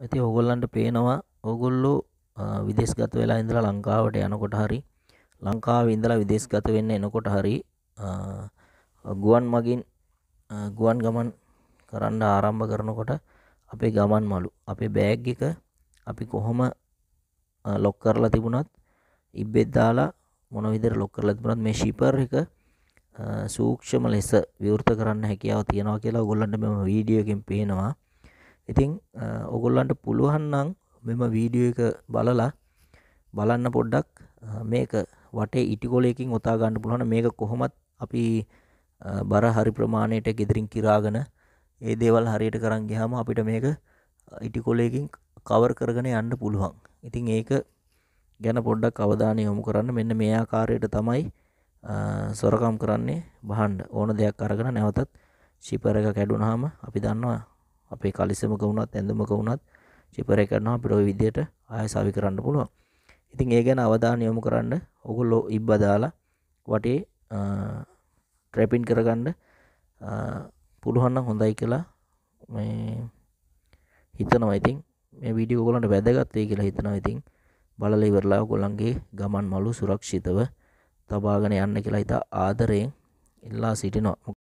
ඉතින් ඕගොල්ලන්ට පේනවා ඕගොල්ලෝ විදේශගත වෙලා ඉඳලා ලංකාවට යනකොට හරි ලංකාවේ ඉඳලා විදේශගත වෙන්න එනකොට හරි ගුවන් මගින් ගුවන් ගමන් කරන්න ආරම්භ කරනකොට අපේ ගමන් මළු අපේ බෑග් එක අපි කොහොම ලොක් කරලා තිබුණත් ඉබ්බෙත් දාලා මොන විදිහට ලොක් කරලා තිබුණත් මේ ෂිපර් එක සූක්ෂම ලෙස විවෘත කරන්න හැකියාව තියෙනවා කියලා ඔයගොල්ලන්ට මෙම වීඩියෝ එකෙන් පේනවා. ඉතින් ඔයගොල්ලන්ට පුළුවන් නම් මෙම වීඩියෝ එක බලලා බලන්න පොඩ්ඩක් මේක වටේ ඉටිකොලයකින් ඔතා ගන්න පුළුවන් මේක කොහොමත් අපි බර හරි ප්‍රමාණයට ගෙදරින් කිරාගෙන ඒ දේවල් හරියට කරන් ගියාම අපිට මේක ඉටිකොලයකින් කවර් කරගෙන යන්න පුළුවන්. ඉතින් ඒක ගැන පොඩ්ඩක් අවධානය යොමු කරන්න මෙන්න මේ ආකාරයට තමයි සොරකම් කරන්නේ බහන්ඩ ඕන දෙයක් අරගෙන නැවතත් ශිපර එක කැඩුනහම අපි දන්නවා අපේ කලිසමක වුණත් ඇඳමක වුණත් ශිපර කරනවා අපිට ওই විදිහට ආය සවි කරන්න පුළුවන්. ඉතින් ඒ ගැන අවධානය යොමු කරන්න ඔගොල්ලෝ ඉබ්බ දාලා වටේ ට්‍රැපින් කරගන්න පුළුවන් නම් හොඳයි කියලා මේ හිතනවා. ඉතින් මේ වීඩියෝ ඔයගොල්ලන්ට වැදගත් වෙයි කියලා හිතනවා. ඉතින් බලලා ඉවරලා ඔයගොල්ලන්ගේ ගමන් මළු සුරක්ෂිතව තබාගෙන යන්න කියලා ඉතා ආදරයෙන් ඉල්ලා සිටිනවා